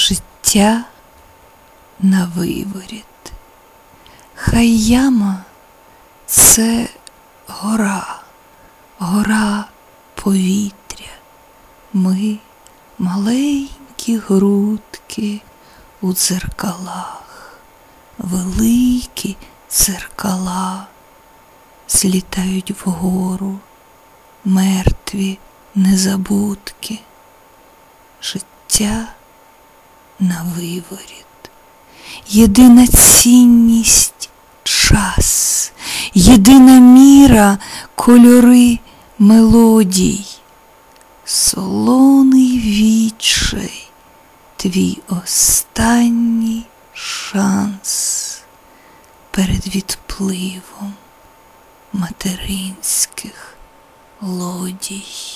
життя на виворіт. Хай яма це гора, гора повітря. Ми маленькі грудки у дзеркалах, великі дзеркала злітають вгору, мертві незабудки, життя на виворіт, єдина цінність час, єдина міра кольори мелодій, солоний вічий, твій останній шанс. Перед відпливом материнських лодій.